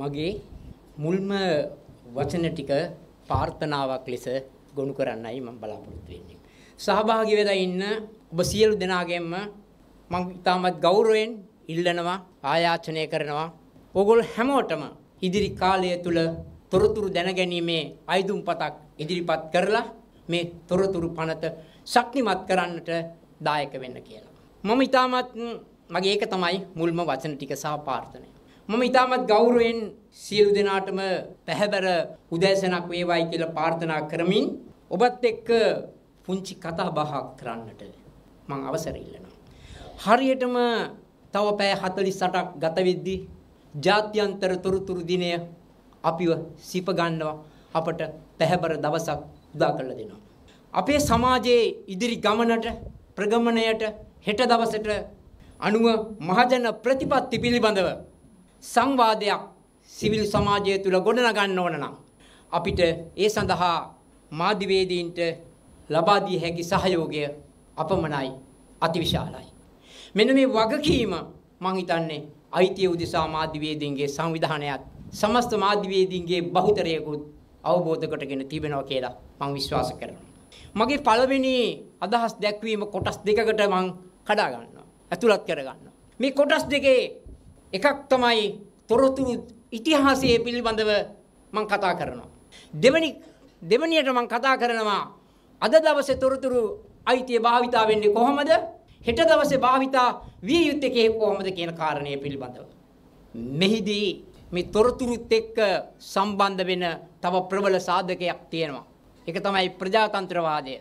මගේ මුල්ම වචන ටික ප්‍රාර්ථනාවක් ලෙස ගොනු කරන්නයි මම බලාපොරොත්තු වෙන්නේ. සහභාගී වෙලා ඉන්න ඔබ සියලු දෙනාගෙන්ම මම ඉතාමත් ගෞරවයෙන් ඉල්ලනවා ආයාචනය කරනවා. ඕගොල්ලෝ හැමෝටම ඉදිරි කාලය තුල තොරතුරු දැනගැනීමේ අයිදුම්පතක් ඉදිරිපත් කරලා මේ තොරතුරු පනත ශක්තිමත් කරන්නට දායක වෙන්න කියලා. මම ඉතාමත් මගේ ඒක තමයි මුල්ම වචන ටික සහ ප්‍රාර්ථනය. මම ඉතාමත් ගෞරවයෙන් සියලු දෙනාටම පැහැබර උදෑසනක් වේවායි කියලා ප්‍රාර්ථනා කරමින් ඔබත් එක්ක පුංචි කතා බහක් කරන්නට මම අවසර ඉල්ලනවා. හරියටම තව පැය 48ක් ගත වෙද්දී ජාත්‍යන්තර තොරතුරු දිනය අපිව සිප ගන්නවා අපට පැහැබර දවසක් උදා කරලා දෙනවා. අපේ සමාජයේ ඉදිරි ගමනට ප්‍රගමණයට හෙට දවසට අනුව මහජන ප්‍රතිපත්ති පිළිබඳව සංවාදයක් සිවිල් සමාජය තුළ ගොඩනගන්න ඕන නම් අපිට ඒ සඳහා මාධ්‍යවේදීන්ට ලබා දිය හැකි සහයෝගය අපමණයි අතිවිශාලයි. මෙන්න මේ වගකීම මං හිතන්නේ අයිතිය උදෙසා මාධ්‍යවේදීන්ගේ සංවිධානයත් සමස්ත මාධ්‍යවේදීන්ගේ බහුතරයකුත් අවබෝධ කොටගෙන තිබෙනවා කියලා මං විශ්වාස කරනවා. මගේ පළවෙනි අදහස් දැක්වීම කොටස් දෙකකට මං කඩා ගන්නවා. ඇතුළත් කර ගන්නවා. මේ කොටස් දෙකේ එකක් තමයි තොරතුරු ඉතිහාසයේ පිළිබඳව මං කතා කරනවා. දෙවනි දෙවනියට මං කතා කරනවා අද දවසේ තොරතුරු අයිතිය භාවිතා වෙන්නේ කොහොමද? හෙට දවසේ භාවිතා විය යුත්තේ කොහොමද කියන කාරණය පිළිබඳව. මෙහිදී මේ තොරතුරුත් එක්ක සම්බන්ධ වෙන තව ප්‍රබල සාධකයක් තියෙනවා. ඒක තමයි ප්‍රජාතන්ත්‍රවාදය.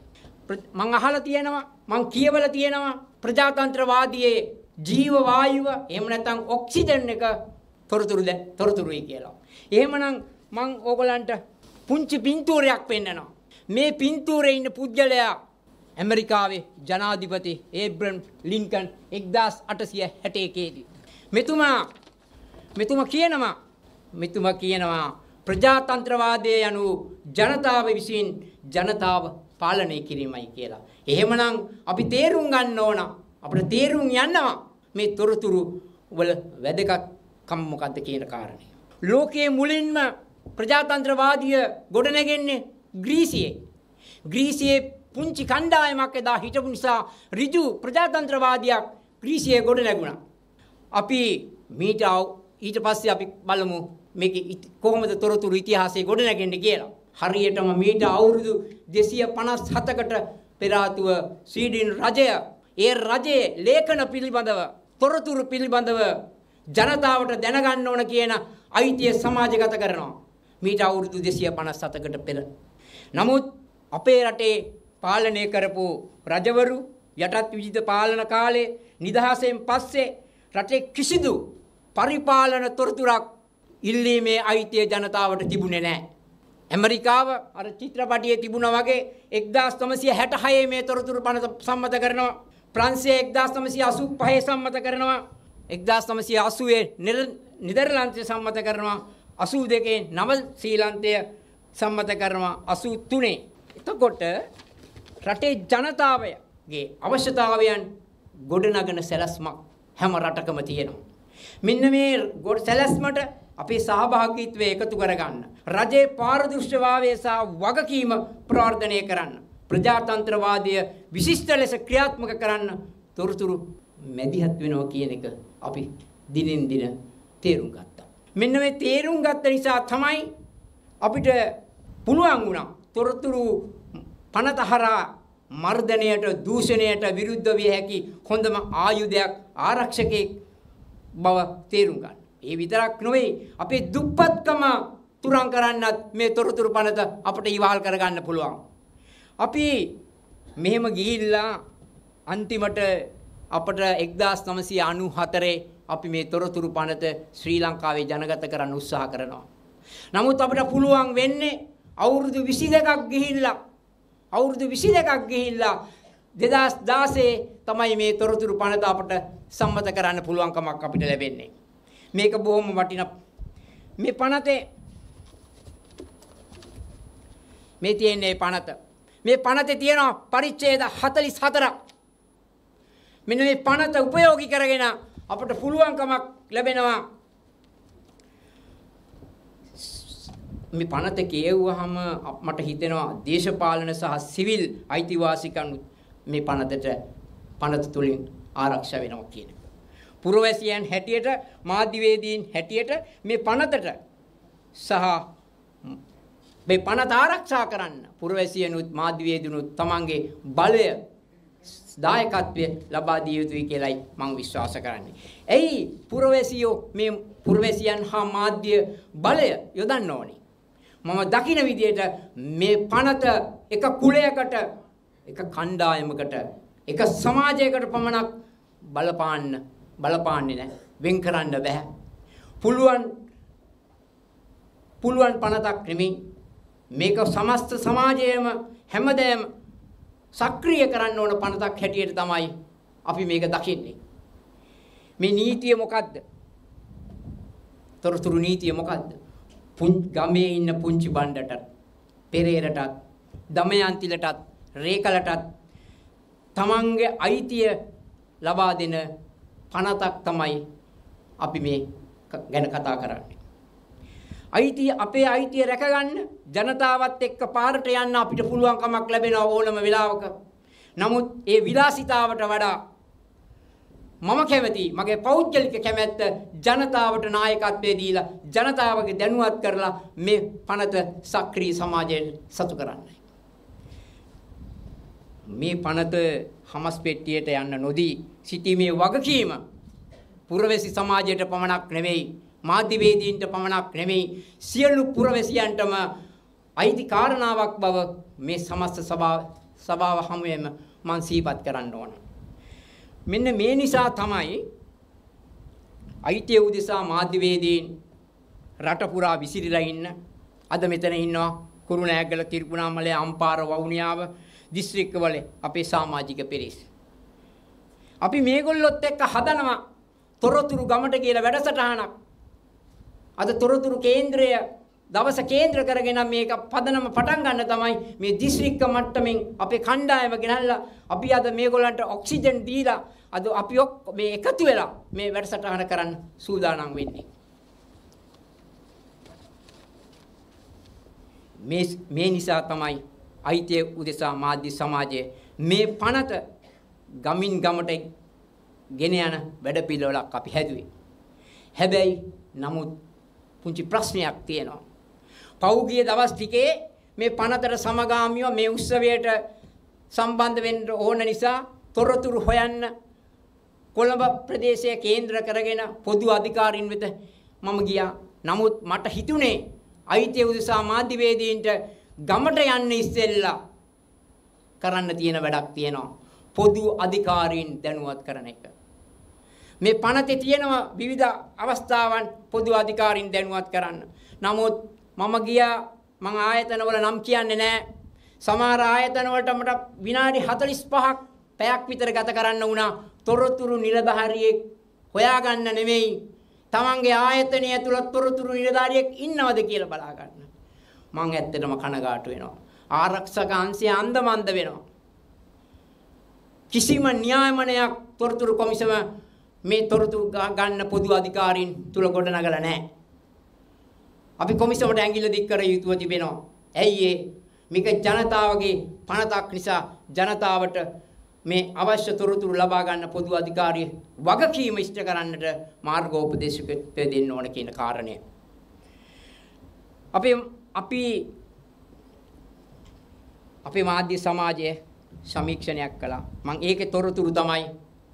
මං අහලා තියෙනවා මං කියවලා තියෙනවා ප්‍රජාතන්ත්‍රවාදයේ ජීව වායුව එහෙම නැත්නම් ඔක්සිජන් එක තොරතුරු තොරතුරුයි කියලා. එහෙමනම් මං ඕගලන්ට පුංචි පින්තූරයක් පෙන්නනවා. මේ පින්තූරේ ඉන්න පුද්ගලයා ඇමරිකාවේ ජනාධිපති ඒබ්‍රම් ලින්කන් 1861 දී. මෙතුමා මෙතුමා කියනවා මෙතුමා කියනවා ප්‍රජාතන්ත්‍රවාදය යනු ජනතාව විසින් ජනතාව පාලනය කිරීමයි කියලා. එහෙමනම් අපි තේරුම් ගන්න ඕන අපිට තේරුම් යනවා මේ තොරතුරු වල වැදගත්කම මොකද්ද කියන කාරණය. ලෝකයේ මුලින්ම ප්‍රජාතන්ත්‍රවාදීය ගොඩනැගෙන්නේ ග්‍රීසියේ. ග්‍රීසියේ පුංචි කණ්ඩායමක් එදා හිටපු නිසා ඍජු ප්‍රජාතන්ත්‍රවාදියක් ග්‍රීසියේ ගොඩනැගුණා. අපි මීට ඊට පස්සේ අපි බලමු මේක කොහොමද තොරතුරු ඉතිහාසයේ ගොඩනැගෙන්නේ කියලා. හරියටම මීට අවුරුදු 257කට පෙර ආතුව ස්වීඩන් රජය ඒ රජයේ ලේඛන පිළිබඳව තොරතුරු පිළිබඳව ජනතාවට දැනගන්න ඕන කියන අයිතිය සමාජගත කරනවා. මීට අවුරුදු 257කට පෙර. නමුත් අපේ රටේ පාලනය කරපු රජවරු යටත් විජිත පාලන කාලේ නිදහසෙන් පස්සේ රටේ කිසිදු පරිපාලන තොරතුරක් ඉල්ලීමේ අයිතිය ජනතාවට තිබුණේ නැහැ. ඇමරිකාව අර චිත්‍රපටියේ තිබුණා වගේ 1966 මේ තොරතුරු පනත සම්මත කරනවා. ප්‍රංශය 1985 සම්මත කරනවා. 1980 නෙදර්ලන්තය සම්මත කරනවා. 82 නව ශ්‍රීලන්තය සම්මත කරනවා 83. එතකොට රටේ ජනතාවගේ අවශ්‍යතාවයන් ගොඩනගන සැලැස්මක් හැම රටකම තියෙනවා. මෙන්න මේ සැලැස්මට අපේ සහභාගීත්වය එකතු කරගන්න. රජයේ පාරදෘශ්‍යභාවය සහ වගකීම ප්‍රවර්ධනය කරන්න. ප්‍රජාතන්ත්‍රවාදය විශිෂ්ට ලෙස ක්‍රියාත්මක කරන්න තොරතුරු මැදිහත් වෙනවා කියන එක අපි දිනෙන් දින තේරුම් ගත්තා. මෙන්න මේ තේරුම් ගත්ත නිසා තමයි අපිට පුළුවන් වුණා තොරතුරු පනතහරා මර්ධනයට දූෂණයට විරුද්ධ විය හැකි හොඳම ආයුධයක් ආරක්ෂකයෙක් බව තේරුම් ගන්න. ඒ විතරක් නොවේ අපේ දුප්පත්කම තුරන් කරන්නත් මේ තොරතුරු පනත අපට ඉවහල් කරගන්න පුළුවන්. අපි මෙහෙම ගිහිල්ලා අන්තිමට අපට 1994 අපි මේ තොරතුරු පනත ශ්‍රී ලංකාවේ ජනගත කරන්න උත්සාහ කරනවා. නමුත් අපිට පුළුවන් වෙන්නේ අවුරුදු 22ක් ගිහිල්ලා අවුරුදු 22ක් ගිහිල්ලා 2016 තමයි මේ තොරතුරු පනත අපට සම්මත කරන්න පුළුවන්කමක් අපිට ලැබෙන්නේ. මේක බොහොම වටින මේ පනතේ මේ තියෙන්නේ පනත. මේ පනතේ තියෙනවා පරිච්ඡේද 44ක්. මෙන්න මේ පනත උපයෝගී කරගෙන අපට පුළුවන්කමක් ලැබෙනවා මේ පනත කියවුවාම මට හිතෙනවා දේශපාලන සහ සිවිල් අයිතිවාසිකම් මේ පනතට පනත තුලින් ආරක්ෂා වෙනවා කියන එක. පුරවැසියන් හැටියට මාධ්‍යවේදීන් හැටියට මේ පනතට සහ මේ පනත ආරක්ෂා කරන්න පුරවැසියනුත් මාධ්‍යවේදීනුත් තමන්ගේ බලය දායකත්වය ලබා දිය යුතුයි කියලයි මම විශ්වාස කරන්නේ. එයි පුරවැසියෝ මේ පුරවැසියන් හා මාධ්‍ය බලය යොදන්න ඕනේ. මම දකින විදිහට මේ පනත එක කුලයකට එක කණ්ඩායමකට එක සමාජයකට පමණක් බලපාන්න බලපාන්නේ නැහැ. වෙන් කරන්න බෑ. පුළුවන් පුළුවන් පනතක් නෙමෙයි. මේක සමස්ත සමාජයේම හැමදේම සක්‍රිය කරන්න ඕන පනතක් හැටියට තමයි අපි මේක දකින්නේ. මේ නීතිය මොකද්ද? තොරතුරු නීතිය මොකද්ද? ගමේ ඉන්න පුංචි බණ්ඩටත්, පෙරේරටත්, දමයන්තිලටත්, රේකලටත් තමන්ගේ අයිතිය ලබා දෙන පනතක් තමයි අපි මේ ගැන කතා කරන්නේ. අයිතිය අපේ අයිතිය රැකගන්න ජනතාවත් එක්ක පාරට යන්න අපිට පුළුවන්කමක් ලැබෙනවා ඕනම වෙලාවක. නමුත් ඒ විලාසිතාවට වඩා මම කැමති මගේ පෞද්ගලික කැමැත්ත ජනතාවට නායකත්වයේ දීලා ජනතාවගේ දැනුවත් කරලා මේ පනත සක්‍රීය සමාජයට සතු කරන්නයි. මේ පනත හමස් පෙට්ටියට යන්න නොදී සිටීමේ වගකීම පුරවැසි සමාජයට පමණක් නෙවෙයි මාධ්‍යවේදීන්ට පමණක් නෙමෙයි සියලු පුරවැසියන්ටම අයිති කාරණාවක් බව මේ සමස්ත සභාව සභාව හමුවෙම මම සිහිපත් කරන්න ඕන. මෙන්න මේ නිසා තමයි අයිතිය උදෙසා මාධ්‍යවේදීන් රට පුරා විසිරීලා ඉන්න අද මෙතන ඉන්නවා කුරුණෑගල තිරිකුණාමලේ අම්පාර වවුනියාව දිස්ත්‍රික්කවල අපේ සමාජික පිරිස්. අපි මේගොල්ලොත් එක්ක හදනවා තොරතුරු ගමට කියලා වැඩසටහනක්. අද තොරතුරු කේන්ද්‍රය දවස කේන්ද්‍ර කරගෙන මේක පදනම පටන් ගන්න තමයි මේ දිස්ත්‍රික්ක මට්ටමින් අපේ කණ්ඩායම ගෙනල්ලා අපි අද මේගොල්ලන්ට ඔක්සිජන් දීලා අද අපි මේ එකතු වෙලා මේ වැඩසටහන කරන්න සූදානම් වෙන්නේ. මේ මේ නිසා තමයි අයිතිය උදෙසා මාධ්‍ය සමාජයේ මේ පනත ගමින් ගමට ගෙන යන වැඩපිළිවෙලක් අපි හැදුවේ. හැබැයි නමුත් පුංචි ප්‍රශ්නයක් තියෙනවා. පෞගිය දවස් ටිකේ මේ පනතට සමගාමීව මේ උත්සවයට සම්බන්ධ වෙන්න ඕන නිසා තොරතුරු හොයන්න කොළඹ ප්‍රදේශය කේන්ද්‍ර කරගෙන පොදු අධිකාරීන් වෙත මම ගියා. නමුත් මට හිතුනේ අයිතිය උදෙසා මාධ්‍යවේදීන්ට ගමට යන්න ඉස්සෙල්ලා කරන්න තියෙන වැඩක් තියෙනවා. පොදු අධිකාරීන් දැනුවත් කරන එක. මේ පනතේ තියෙනවා විවිධ අවස්ථාවන් පොදු අධිකාරීන් දැනුවත් කරන්න. නමුත් මම ගියා මං ආයතනවල නම් කියන්නේ නැහැ. සමහර ආයතන වලට මට විනාඩි 45ක් පැයක් විතර ගත කරන්න වුණා. තොරතුරු නිලධාරියෙක් හොයාගන්න නෙමෙයි. තමන්ගේ ආයතනය ඇතුළත් තොරතුරු නිලධාරියෙක් ඉන්නවද කියලා බලා ගන්න. මං ඇත්තටම කනගාටු වෙනවා. ආරක්ෂක අංශය අන්දමන්ද වෙනවා. කිසිම න්‍යායමනයක් තොරතුරු කොමිසම මේ තොරතුරු ගන්න පොදු අධිකාරීන් තුල ගොඩනගලා නැහැ. අපි කොමිසමට ඇඟිල්ල දික් කර යුතුව තිබෙනවා. ඇයි ඒ? මේක ජනතාවගේ පනතක් නිසා ජනතාවට මේ අවශ්‍ය තොරතුරු ලබා ගන්න පොදු අධිකාරිය වගකීම ඉෂ්ට කරන්නට මාර්ගෝපදේශකත්වය දෙන්න ඕන කියන කාරණය. අපි අපි අපේ මාධ්‍ය සමාජයේ සමීක්ෂණයක් කළා. මම ඒකේ තොරතුරු තමයි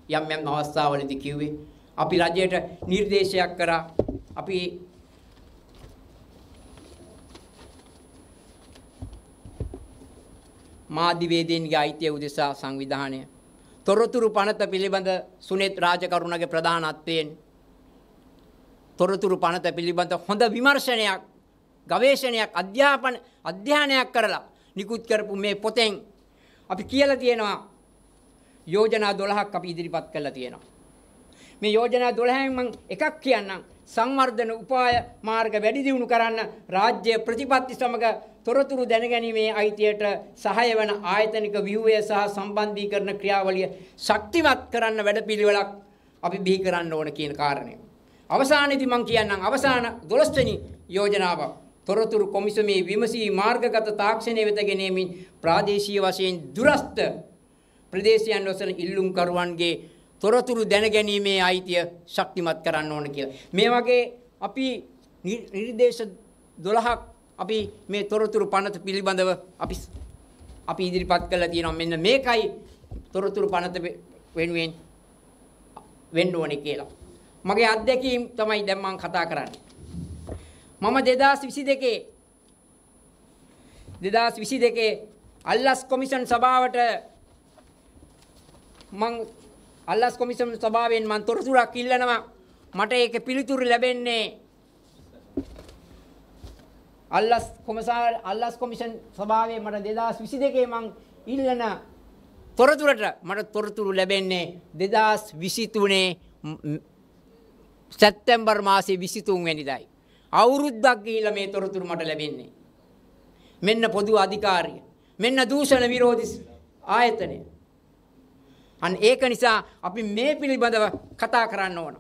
යම් යම් අවස්ථාවලදී කිව්වේ. අපි රජයට නිර්දේශයක් කරා. අපි මාධ්‍යවේදීන්ගේ අයිතිය උදෙසා සංවිධානය. තොරතුරු පනත පිළිබඳ සුනෙත් රාජකරුණගේ ප්‍රධානත්වයෙන් තොරතුරු පනත පිළිබඳ හොඳ විමර්ශනයක් ගවේෂණයක් අධ්‍යාපන අධ්‍යයනයක් කරලා නිකුත් කරපු මේ පොතෙන් අපි කියලා තියෙනවා යෝජනා 12ක් අපි ඉදිරිපත් කළා තියෙනවා. මේ යෝජනා 12න් මම එකක් කියන්නම් සංවර්ධන උපාය මාර්ග වැඩි දියුණු කරන්න රාජ්‍ය ප්‍රතිපත්ති සමග තොරතුරු දැනගැනීමේ අයිතියට සහාය වන ආයතනික ව්‍යුහය සහ සම්බන්ධීකරණ ක්‍රියාවලිය ශක්තිමත් කරන්න වැඩපිළිවෙලක් අපි බිහි කරන්න ඕන කියන කාරණය. අවසානයේදී මම කියන්නම් අවසාන 12 වෙනි යෝජනාව තොරතුරු කොමිසමේ විමසී මාර්ගගත තාක්ෂණය වෙත ගෙනීමෙන් ප්‍රාදේශීය වශයෙන් දුරස්ත ප්‍රදේශයන් වසන ඉල්ලුම්කරුවන්ගේ තොරතුරු දැනගැනීමේ අයිතිය ශක්තිමත් කරන්න ඕන කියලා. මේ වගේ අපි නිර්දේශ 12ක් අපි මේ තොරතුරු පනත පිළිබඳව අපි අපි ඉදිරිපත් කළා තියෙනවා මෙන්න මේකයි තොරතුරු පනත වෙනුවෙන් වෙන්න ඕනේ කියලා. මගේ අත්දැකීම් තමයි දැන් මම කතා කරන්නේ. මම 2022 2022 අල්ලස් කොමිෂන් සභාවට මං අල්ලස් කොමිෂන් සභාවෙන් මං තොරතුරක් ඉල්ලනවා මට ඒක පිළිතුරු ලැබෙන්නේ අල්ලස් කොමසාර අල්ලස් කොමිෂන් සභාවේ මට 2022 මං ඉල්ලන තොරතුරට මට තොරතුරු ලැබෙන්නේ 2023 සැප්තැම්බර් මාසයේ 23 වෙනිදායි. අවුරුද්දක් ගිහිල්ලා මේ තොරතුරු මට ලැබෙන්නේ. මෙන්න පොදු අධිකාරිය. මෙන්න දූෂණ විරෝධී ආයතනය. අන්න ඒක නිසා අපි මේ පිළිබඳව කතා කරන්න ඕන.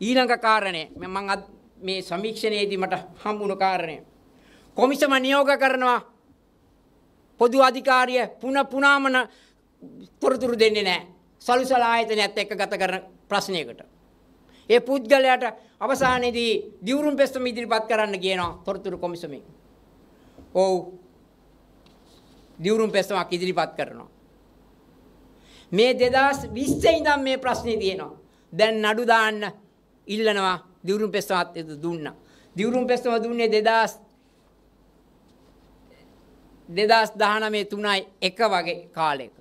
ඊළඟ කාරණය මම මේ සමීක්ෂණයේදී මට හම්බුණු කාරණය. කොමිසම නියෝග කරනවා පොදු අධිකාරිය පුන පුනාමන තොරතුරු දෙන්නේ නැහැ. සලුසල ආයතනයත් එක්ක ගත කරන ප්‍රශ්නයකට. ඒ පුද්ගලයාට අවසානයේදී දිවුරුම් පෙස්තම ඉදිරිපත් කරන්න කියනවා තොරතුරු කොමිසමෙන්. ඔව්. දිවුරුම් පෙස්තමක් ඉදිරිපත් කරනවා. මේ 2020 ඉඳන් මේ ප්‍රශ්නේ තියෙනවා. දැන් නඩු දාන්න ඉල්ලනවා දිවුරුම් පෙස්තමත් දුන්නා. දිවුරුම් පෙස්තම දුන්නේ 2000 2019 3යි එක වගේ කාලයක.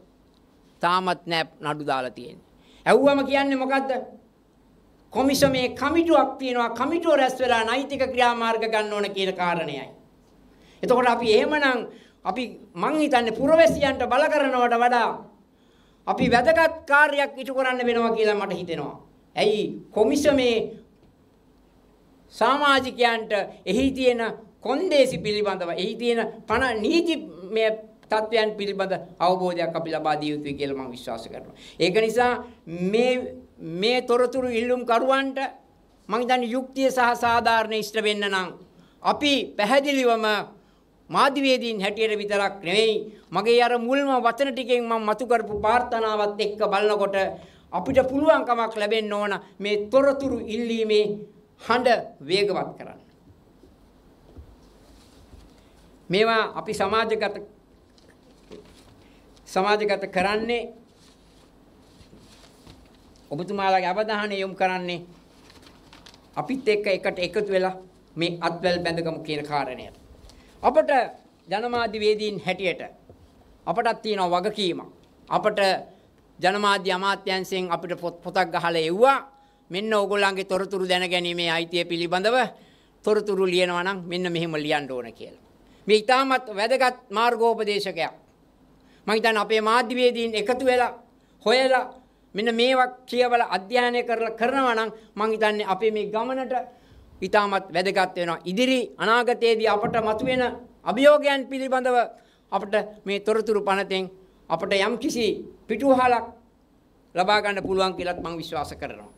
තාමත් නෑ නඩු දාලා තියෙන්නේ. ඇහුවම කියන්නේ මොකද්ද? කොමිෂමේ කමිටුවක් තියෙනවා කමිටුව රැස් වෙලා නෛතික ක්‍රියාමාර්ග ගන්න ඕන කියන කාරණයයි. එතකොට අපි එහෙමනම් අපි මං හිතන්නේ පුරවැසියන්ට බල කරනවට වඩා අපි වැදගත් කාර්යයක් ඉටු කරන්න වෙනවා කියලා මට හිතෙනවා. ඇයි කොමිෂමේ සමාජිකයන්ට එහි තියෙන කොන්දේසි පිළිබඳව එහි තියෙන පණ නීති මේ තත්වයන් පිළිබඳ අවබෝධයක් අපි ලබා දිය යුතුයි කියලා මම විශ්වාස කරනවා. ඒක නිසා මේ මේ තොරතුරු ඉල්ලුම් කරුවන්ට මම හිතන්නේ යුක්තිය සහ සාධාරණ ඉෂ්ට වෙන්න නම් අපි පැහැදිලිවම මාධ්‍යවේදීන් හැටියට විතරක් නෙවෙයි මගේ අර මුල්ම වචන ටිකෙන් මම මතු කරපු ප්‍රාර්ථනාවත් එක්ක බලනකොට අපිට පුළුවන්කමක් ලැබෙන්න ඕන මේ තොරතුරු ඉල්ලීමේ හඬ වේගවත් කරන්න. මේවා අපි සමාජගත සමාජගත කරන්නේ ඔබතුමාලාගේ අවධානය යොමු කරන්නේ අපිත් එක්ක එකට එකතු වෙලා මේ අත්වැල් බැඳගමු කියන කාරණයට. අපට ජනමාධ්‍ය වේදීන් හැටියට අපටත් තියෙන වගකීමක්. අපට ජනමාධ්‍ය අමාත්‍යංශයෙන් අපිට පොතක් ගහලා එව්වා. මෙන්න ඕගොල්ලන්ගේ තොරතුරු දැනගැනීමේ අයිතිය පිළිබඳව තොරතුරු ලියනවා නම් මෙන්න මෙහෙම ලියන්න ඕන කියලා. මේ ඊටමත් වැදගත් මාර්ගෝපදේශකයක්. මම හිතන්නේ අපේ මාධ්‍යවේදීන් එකතු වෙලා හොයලා මෙන්න මේවා කියවලා අධ්‍යයනය කරලා කරනවා නම් මම හිතන්නේ අපේ මේ ගමනට ඊටමත් වැදගත් වෙනවා. ඉදිරි අනාගතයේදී අපට මතුවෙන අභියෝගයන් පිළිබඳව අපට මේ තොරතුරු පනතෙන් අපට යම්කිසි පිටුවහලක් ලබා ගන්න පුළුවන් කියලාත් මම විශ්වාස කරනවා.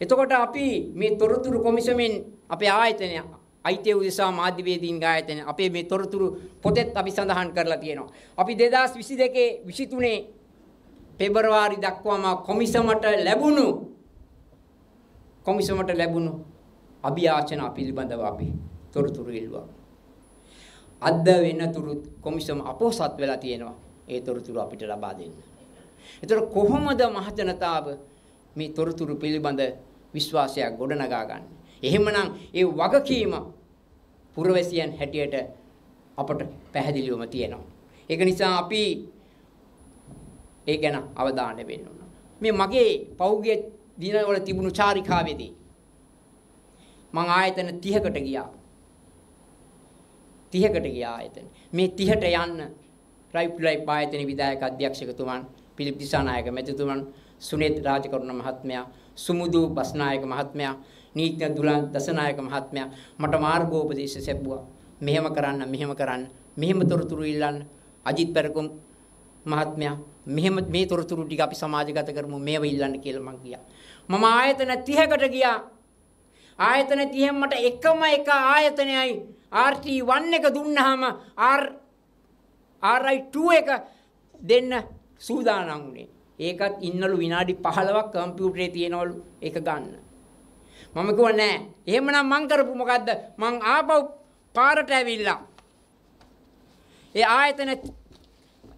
එතකොට අපි මේ තොරතුරු කොමිසමෙන් අපේ ආයතනය අයිතිය උදෙසා මාධ්‍යවේදීන් ආයතන අපේ මේ තොරතුරු පොතෙත් අපි සඳහන් කරලා තියෙනවා. අපි 2022 23 පෙබරවාරි දක්වාම කොමිසමට ලැබුණු කොමිසමට ලැබුණු අභියාචන පිළිබඳව අපි තොරතුරු ඉල්ලුවා. අද වෙනතුරු කොමිසම අපොසත් වෙලා තියෙනවා. ඒ තොරතුරු අපිට ලබා දෙන්න. ඒතර කොහොමද මහජනතාව මේ තොරතුරු පිළිබඳ විශ්වාසයක් ගොඩනගා ගන්නේ? එහෙමනම් ඒ වගකීම පුරවැසියන් හැටියට අපට පැහැදිලිවම තියෙනවා. ඒක නිසා අපි ඒ ගැන අවධානය වෙන්න ඕන. මේ මගේ පෞද්ගලික දිනවල තිබුණු චාරිකාවේදී මම ආයතන 30කට ගියා. 30කට ගියා ආයතන. මේ 30ට යන්න රයිප් ලයිප් ආයතන විධායක අධ්‍යක්ෂකතුමන් පිලිප් දිසානායක මැතිතුමන් සුනේත් රාජකරුණ මහත්මයා සුමුදු බස්නායක මහත්මයා නීත්‍ය දුලන් දසනායක මහත්මයා මට මාර්ගෝපදේශ ලැබුවා. මෙහෙම කරන්න මෙහෙම කරන්න මෙහෙම තොරතුරු ඉල්ලන්න අජිත් පෙරකුම් මහත්මයා මෙහෙම මේ තොරතුරු ටික අපි සමාජගත කරමු මේව ඉල්ලන්න කියලා මං ගියා. මම ආයතන 30කට ගියා. ආයතන 30න් මට එකම එක ආයතනයයි RT1 එක දුන්නාම R RI2 එක දෙන්න සූදානම් වුණේ. ඒකත් ඉන්නලු විනාඩි 15ක් කම්පියුටරේ තියනවලු ඒක ගන්න. මම කිව්වා නෑ. එහෙමනම් මං කරපු මොකද්ද? මං ආපහු පාරට ඇවිල්ලා. ඒ ආයතන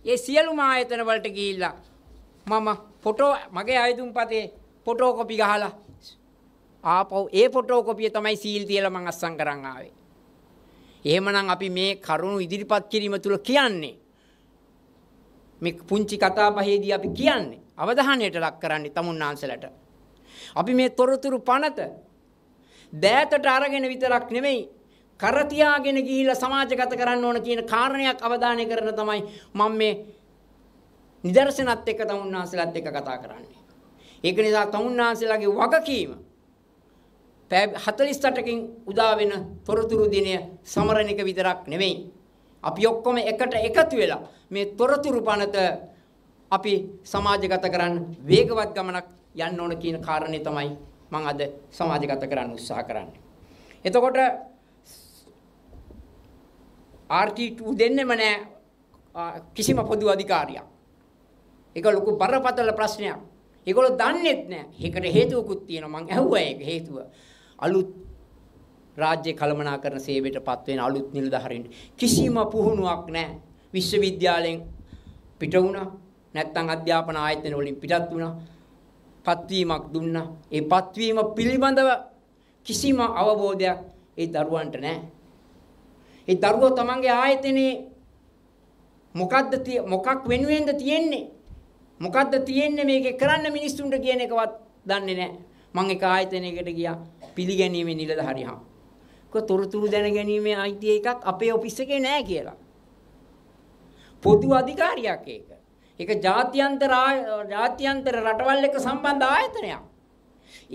ඒ සියලුම ආයතන වලට ගිහිල්ලා මම ෆොටෝ මගේ ආයුධුම්පතේ ෆොටෝ කොපි ගහලා ආපහු ඒ ෆොටෝ කොපිය තමයි සීල් තියලා මං අස්සම් කරන් ආවේ. එහෙමනම් අපි මේ කරුණු ඉදිරිපත් කිරීම තුල කියන්නේ මේ පුංචි කතා බහේදී අපි කියන්නේ අවධානයට ලක් කරන්නේ තමුන්නාන්සලට. අපි මේ තොරතුරු පනත දෑතට අරගෙන විතරක් නෙමෙයි කර තියාගෙන ගිහිල්ලා සමාජගත කරන්න ඕන කියන කාරණයක් අවධානය කරන තමයි මම මේ නිදර්ශනත් එක්ක තමුන්නාන්සලත් එක්ක කතා කරන්නේ. ඒක නිසා තමුන්නාන්සලගේ වගකීම පැය 48කින් උදා වෙන තොරතුරු දිනය සමරන එක විතරක් නෙමෙයි. අපි ඔක්කොම එකට එකතු වෙලා මේ තොරතුරු පනත අපි සමාජගත කරන්න වේගවත් ගමනක් යන්න ඕන කියන කාරණේ තමයි මම අද සමාජගත කරන්න උත්සාහ කරන්නේ. එතකොට RT2 දෙන්නෙම නෑ කිසිම පොදු අධිකාරියක්. ඒක ලොකු බරපතල ප්‍රශ්නයක්. ඒගොල්ලෝ දන්නේත් නෑ. ඒකට හේතුවකුත් තියෙනවා. මම ඇහුවා ඒක හේතුව. අලුත් රාජ්‍ය කළමනාකරන සේවයටපත් වෙන අලුත් නිලධාරීන් කිසිම පුහුණුවක් නැහැ. විශ්වවිද්‍යාලයෙන් පිට වුණා. නැත්නම් අධ්‍යාපන ආයතන වලින් පිටත් වුණා. පත්වීමක් දුන්නා. ඒ පත්වීම පිළිබඳව කිසිම අවබෝධයක් ඒ දරුවන්ට නැහැ. ඒ දරුවෝ තමන්ගේ ආයතනයේ මොකද්ද මොකක් වෙනුවෙන්ද තියෙන්නේ? මොකද්ද තියෙන්නේ මේකේ කරන්න මිනිස්සුන්ට කියන එකවත් දන්නේ නැහැ. මම එක ආයතනයකට ගියා පිළිගැනීමේ නිලධාරියා. කො තොරතුරු දැනගැනීමේ අයිතිය එකක් අපේ ඔෆිස් එකේ නැහැ කියලා. පොදු අධිකාරියක් ඒක. ඒක ජාත්‍යන්තර ජාත්‍යන්තර රටවල් එක්ක සම්බන්ධ ආයතනයක්.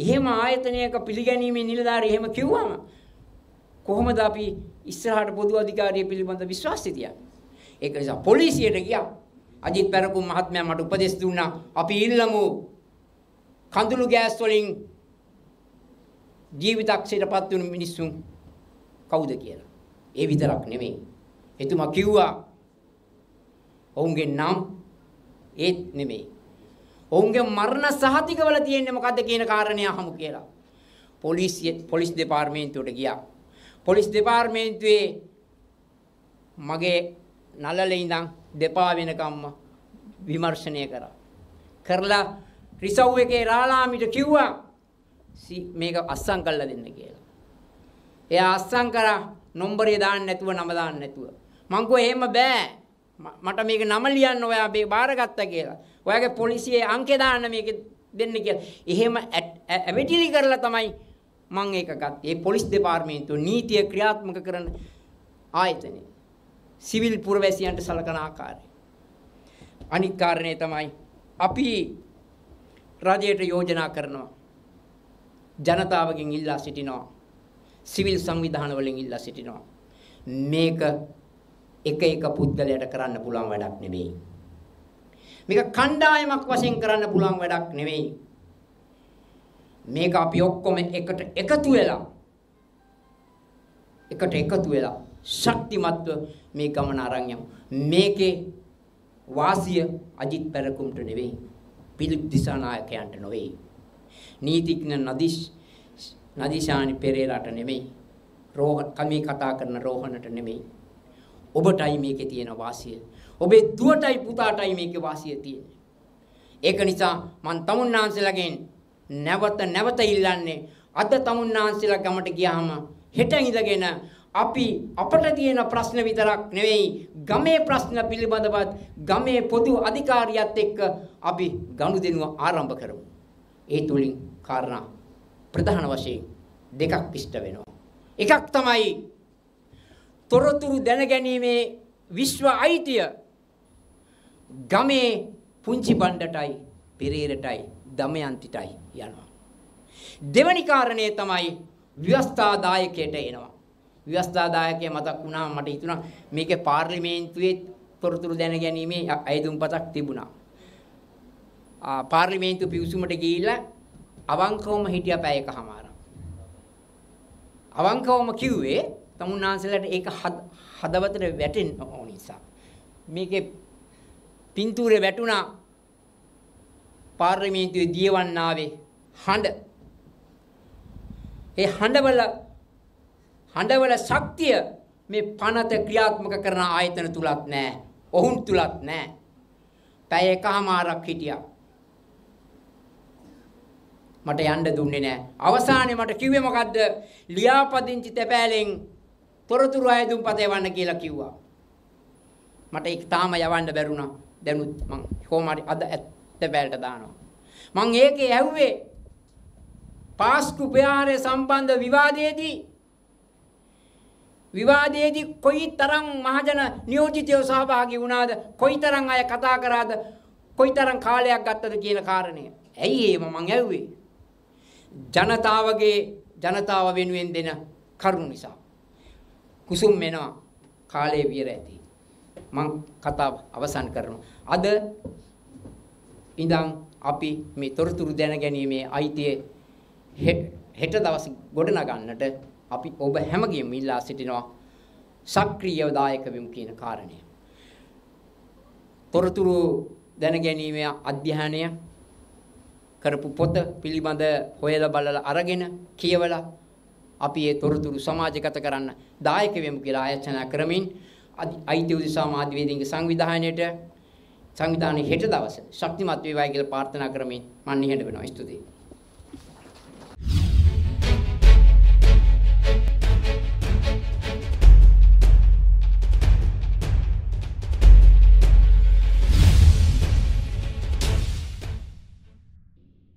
එහෙම ආයතනයක පිළිගැනීමේ නිලධාරිය එහෙම කිව්වම කොහොමද අපි ඉස්සරහට පොදු අධිකාරිය පිළිබඳ විශ්වාසය තියන්නේ? ඒක නිසා පොලිසියට ගියා. අජිත් පැරකුම් මහත්මයා මට උපදෙස් දුන්නා. අපි ඉල්ලමු කඳුළු ගෑස් වලින් ජීවිතක්ෂයටපත් වුණු මිනිස්සුන් කවුද කියලා. ඒ විතරක් නෙමෙයි. එතුමා කිව්වා ඔවුන්ගේ නම් ඒත් නෙමෙයි. ඔවුන්ගේ මරණ සහතිකවල තියෙන්නේ මොකද්ද කියන කාරණය අහමු කියලා. පොලිසිය පොලිස් දෙපාර්තමේන්තුවට ගියා. පොලිස් දෙපාර්තමේන්තුවේ මගේ නළලේ ඉඳන් දෙපා වෙනකම්ම විමර්ශනය කරා. කරලා රිසව් එකේ රාලාමිට කිව්වා මේක අස්සම් කරලා දෙන්න කියලා. එයා අස්සම් කරා නම්බරේ දාන්න නැතුව නම දාන්න නැතුව. මං කිව්වා එහෙම බෑ. මට මේක නම ලියන්න ඔයා මේ බාරගත්තා කියලා. ඔයාගේ පොලිසියේ අංකේ දාන්න මේක දෙන්න කියලා. එහෙම ඇවිටිලි කරලා තමයි මං ඒක ගත්තේ. ඒ පොලිස් දෙපාර්තමේන්තුව නීතිය ක්‍රියාත්මක කරන ආයතනය. සිවිල් පුරවැසියන්ට සලකන ආකාරය. අනික් කාරණේ තමයි අපි රජයට යෝජනා කරනවා. ජනතාවගෙන් ඉල්ලා සිටිනවා. සිවිල් සංවිධාන වලින් ඉල්ලා සිටිනවා. මේක එක එක පුද්ගලයාට කරන්න පුළුවන් වැඩක් නෙවෙයි. මේක කණ්ඩායමක් වශයෙන් කරන්න පුළුවන් වැඩක් නෙවෙයි. මේක අපි ඔක්කොම එකට එකතු වෙලා එකට එකතු වෙලා ශක්තිමත්ව මේ ගමන අරන් යමු. මේකේ වාසිය අජිත් පැරකුම්ට නෙවෙයි. පිලිප් දිසානායකයන්ට නෙවෙයි. නීතිඥ නදිෂ් නදිෂානි පෙරේරාට නෙමෙයි. රෝහණ කමී කතා කරන රෝහණට නෙමෙයි. ඔබටයි මේකේ තියෙන වාසිය. ඔබේ දුවටයි පුතාටයි මේකේ වාසිය තියෙන්නේ. ඒක නිසා මං තමුන්නාන්සලගෙන් නැවත නැවත ඉල්ලන්නේ අද තමුන්නාන්සලා ගමට ගියාම හෙට ඉඳගෙන අපි අපට තියෙන ප්‍රශ්න විතරක් නෙවෙයි ගමේ ප්‍රශ්න පිළිබඳවත් ගමේ පොදු අධිකාරියත් එක්ක අපි ගනුදෙනුව ආරම්භ කරමු. ඒ තුලින් කාරණා ප්‍රධාන වශයෙන් දෙකක් ඉෂ්ට වෙනවා. එකක් තමයි තොරතුරු දැනගැනීමේ විශ්ව අයිතිය ගමේ පුංචි බණ්ඩටයි පෙරේරටයි දමයන්තිටයි යනවා. දෙවැනි කාරණය තමයි ව්‍යවස්ථාදායකයට එනවා. ව්‍යවස්ථාදායකය මතක් වුණාම මට හිතුණා මේකේ පාර්ලිමේන්තුවේ තොරතුරු දැනගැනීමේ අයදුම්පතක් තිබුණා. පාර්ලිමේන්තු පිවිසුමට ගිහිල්ලා අවංකවම හිටියා පැය එකමාරක්. අවංකවම කිව්වේ තමුන්නාන්සලට ඒක හදවතට වැටෙන්න ඕන නිසා. මේකේ පින්තූරේ වැටුණා පාර්ලිමේන්තුවේ දියවන්නාවේ හඬ. ඒ හඬවල හඬවල ශක්තිය මේ පනත ක්‍රියාත්මක කරන ආයතන තුලත් නැහැ. ඔවුන් තුලත් නැහැ. පැය එකමාරක් හිටියා. මට යන්න දුන්නේ නැහැ. අවසානයේ මට කිව්වේ මොකද්ද? ලියාපදිංචි තැපෑලෙන් තොරතුරු අයදුම් පත එවන්න කියලා කිව්වා. මට ඒක තාම යවන්න බැරුණා. දැනුත් මං කොහොම හරි අද ඇත්ත බැලට දානවා. මං ඒකේ ඇහුවේ පාස්කු ප්‍රහාරය සම්බන්ධ විවාදයේදී විවාදයේදී කොයිතරම් මහජන නියෝජිතයෝ සහභාගී වුණාද කොයිතරම් අය කතා කරාද කොයිතරම් කාලයක් ගත්තද කියන කාරණය. ඇයි ඒ මම ඇහුවේ? ජනතාවගේ ජනතාව වෙනුවෙන් දෙන කරුණ නිසා. කුසුම් වෙනවා කාලේ වියර ඇති. මං කතාව අවසන් කරනවා. අද ඉඳන් අපි මේ තොරතුරු දැනගැනීමේ අයිතිය හෙට දවසේ ගොඩනගන්නට අපි ඔබ හැමගේම ඉල්ලා සිටිනවා සක්‍රීයව දායක වෙමු කියන කාරණය. තොරතුරු දැනගැනීමේ අධ්‍යයනය කරපු පොත පිළිබඳ හොයලා බලලා අරගෙන කියවලා අපි ඒ තොරතුරු සමාජගත කරන්න දායක වෙමු කියලා ආයෝජනය කරමින් අයිති උදෙසා මාධ්‍යවේදීන්ගේ සංවිධානයේට සංවිධානයේ හෙට දවසේ ශක්තිමත් වේවායි කියලා ප්‍රාර්ථනා කරමින් මම නිහඬ වෙනවා. ස්තුතියි.